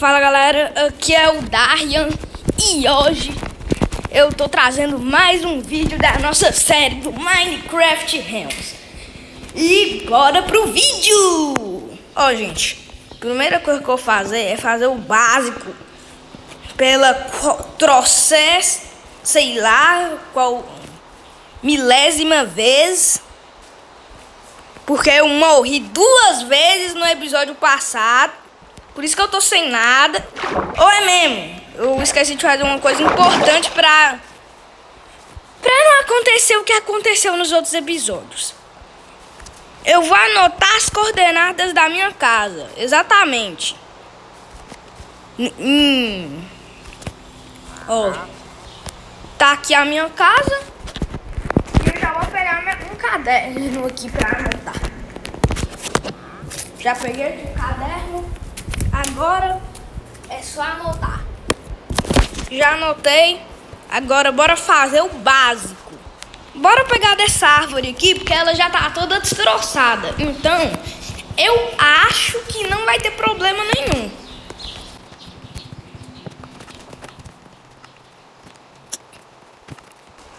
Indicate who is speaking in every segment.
Speaker 1: Fala galera, aqui é o Darian e hoje eu tô trazendo mais um vídeo da nossa série do Minecraft Realms. E bora pro vídeo! Ó gente, a primeira coisa que eu vou fazer é fazer o básico pela trocés, sei lá, qual milésima vez. Porque eu morri duas vezes no episódio passado. Por isso que eu tô sem nada. Ou é mesmo? Eu esqueci de fazer uma coisa importante pra... Pra não acontecer o que aconteceu nos outros episódios. Eu vou anotar as coordenadas da minha casa. Exatamente. Hum. Ó. Tá aqui a minha casa. Eu já vou pegar um caderno aqui pra anotar. Já peguei o caderno. Agora é só anotar. Já anotei. Agora bora fazer o básico. Bora pegar dessa árvore aqui, porque ela já tá toda destroçada. Então, eu acho que não vai ter problema nenhum.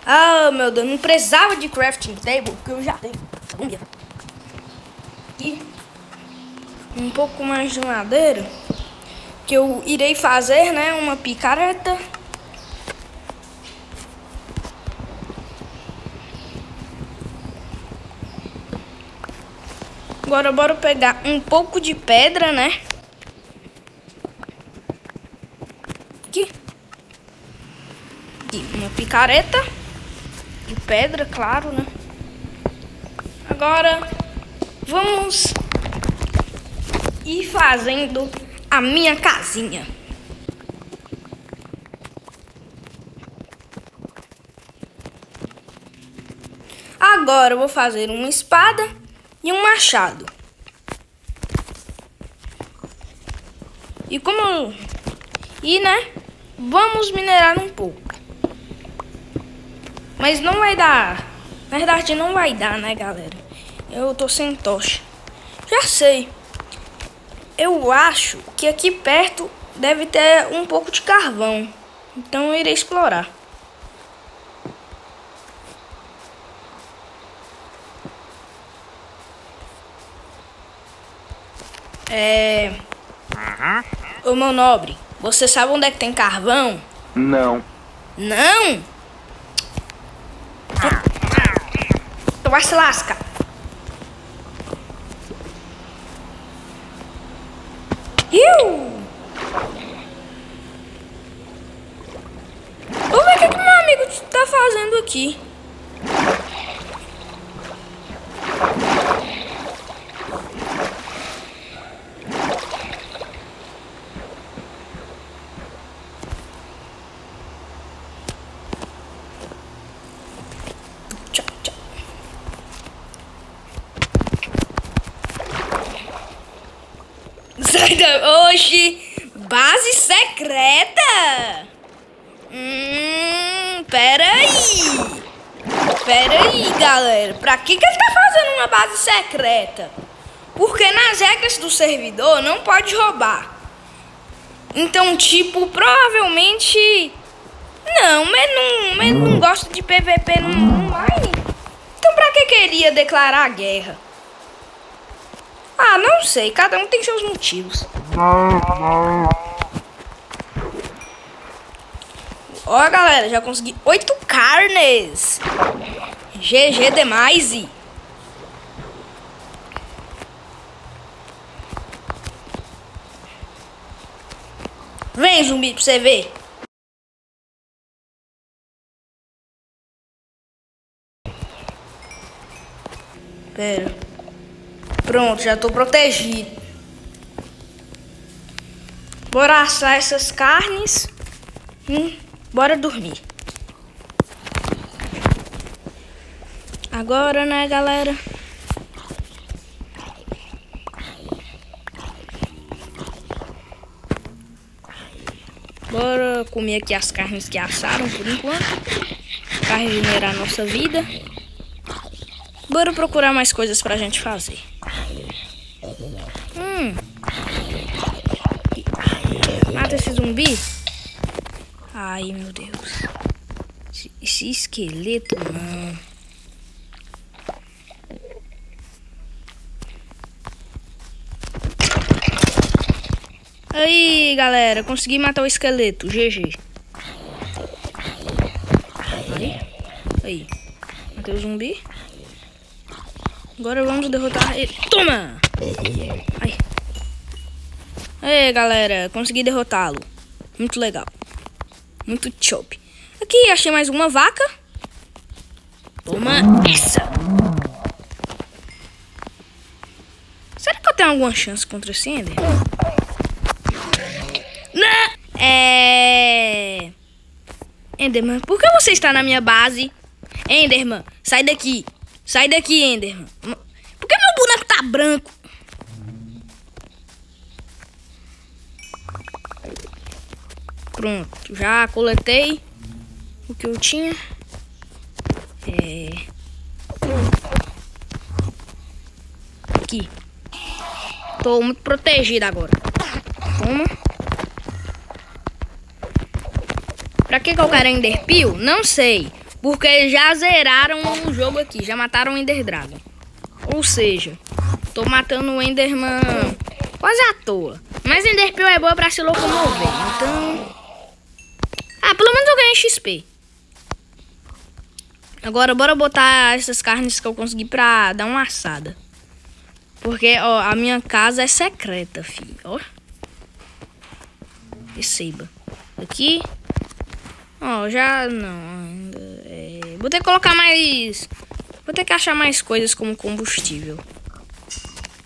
Speaker 1: Ah, meu Deus, não precisava de crafting table, porque eu já tenho. E um pouco mais de madeira que eu irei fazer, né, uma picareta. Agora bora pegar um pouco de pedra, né? Aqui. Aqui, uma picareta de pedra, claro, né? Agora vamos ir fazendo a minha casinha. Agora eu vou fazer uma espada e um machado. E como... E, né? Vamos minerar um pouco. Mas não vai dar. Na verdade, não vai dar, né, galera? Eu tô sem tocha. Já sei. Eu acho que aqui perto deve ter um pouco de carvão. Então eu irei explorar. É... Ô, meu nobre, você sabe onde é que tem carvão?
Speaker 2: Não.
Speaker 1: Não? Tu vai se lascar. Ver o que, que meu amigo tá fazendo aqui. Oxi! Base secreta? Hum, peraí. Peraí, galera. Pra que, que ele tá fazendo uma base secreta? Porque nas regras do servidor não pode roubar. Então, tipo, provavelmente... Não, mas não, mas não gosta de PVP no, Mine. Então pra que queria declarar guerra? Ah, não sei. Cada um tem seus motivos. Ó, galera, já consegui oito carnes. GG demais. Vem, zumbi, pra você ver. Pera. Pronto, já tô protegido. Bora assar essas carnes. Hum, bora dormir. Agora, né, galera? Bora comer aqui as carnes que assaram por enquanto. Pra regenerar a nossa vida. Bora procurar mais coisas pra gente fazer. Hum. Zumbi? Ai, meu Deus. Esse, esqueleto, não. Aí, galera, consegui matar o esqueleto. GG. Aí. Aí. Matei o zumbi. Agora vamos derrotar ele. Toma! Ai. Aí, galera, consegui derrotá-lo. Muito legal. Muito chop. Aqui, achei mais uma vaca. Toma essa. Será que eu tenho alguma chance contra esse Ender? Não! É... Enderman, por que você está na minha base? Enderman, sai daqui. Sai daqui, Enderman. Por que meu boneco tá branco? Pronto, já coletei o que eu tinha. É... Aqui. Tô muito protegido agora. Toma. Pra que, que eu quero Ender Peel? Não sei. Porque já zeraram o jogo aqui. Já mataram o Ender Dragon. Ou seja, tô matando o Enderman quase à toa. Mas Ender Peel é boa pra se locomover. Então... Ah, pelo menos eu ganhei XP. Agora, bora botar essas carnes que eu consegui pra dar uma assada. Porque, ó, a minha casa é secreta, filho. Ó. Receba. Aqui. Ó, já não ainda. É... Vou ter que colocar mais. Vou ter que achar mais coisas como combustível.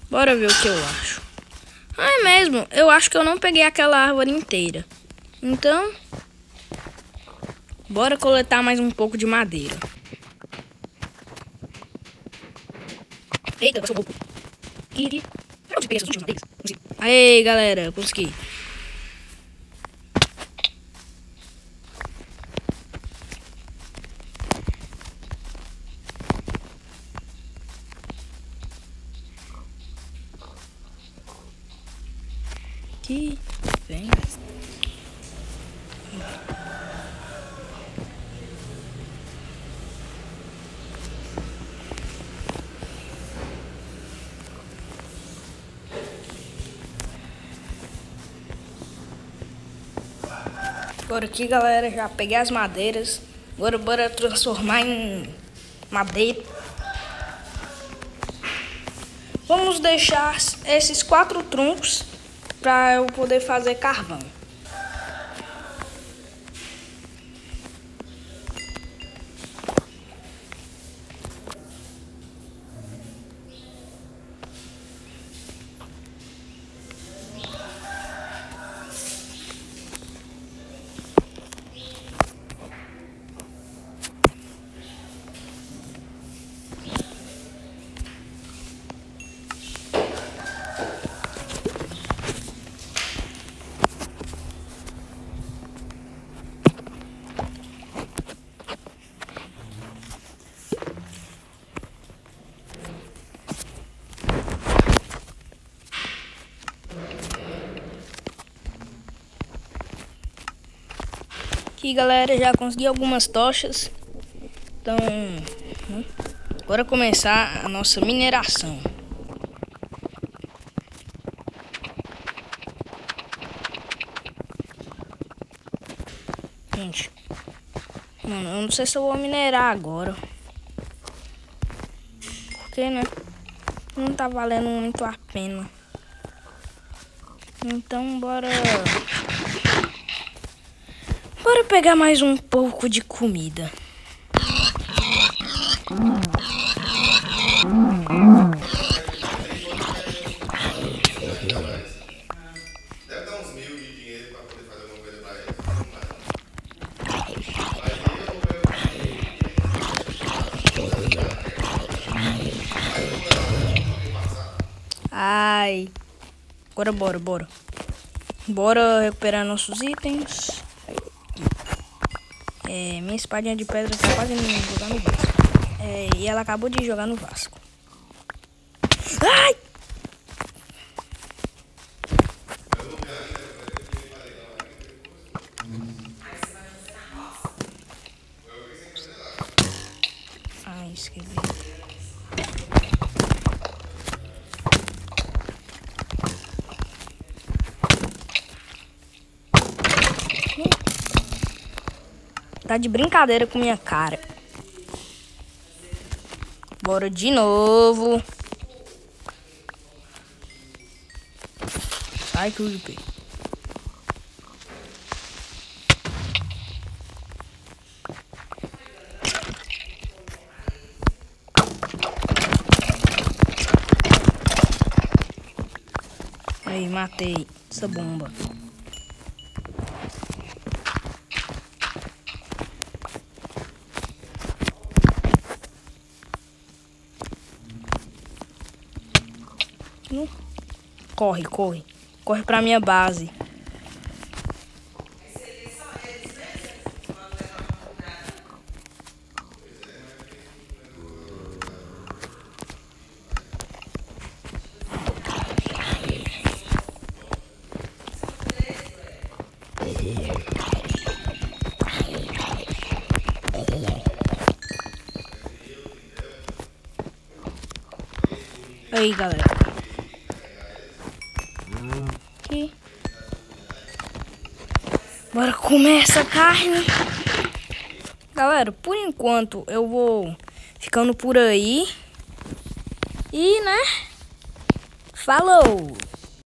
Speaker 1: Bora ver o que eu acho. Ah, é mesmo. Eu acho que eu não peguei aquela árvore inteira. Então. Bora coletar mais um pouco de madeira. Eita, passou um pouco. Essas últimas madeiras? Aê, galera, consegui. Aqui, Agora aqui, galera, já peguei as madeiras. Agora bora transformar em madeira. Vamos deixar esses quatro troncos para eu poder fazer carvão. Aqui, galera, já consegui algumas tochas. Então, né? agora começar a nossa mineração. Gente, mano, eu não sei se eu vou minerar agora. Porque, né? Não tá valendo muito a pena. Então, bora... Bora pegar mais um pouco de comida. Ai. Agora bora, bora. Bora recuperar nossos itens. É, minha espadinha de pedra tá quase me jogar no Vasco. É, e ela acabou de jogar no Vasco. Ai! Ai, escrevi. Tá de brincadeira com minha cara. Bora de novo. Sai, Creepy. Aí, matei essa bomba. Corre, corre. Corre pra minha base. Aí, galera. Comer essa carne. Galera, por enquanto eu vou ficando por aí. E, né? Falou!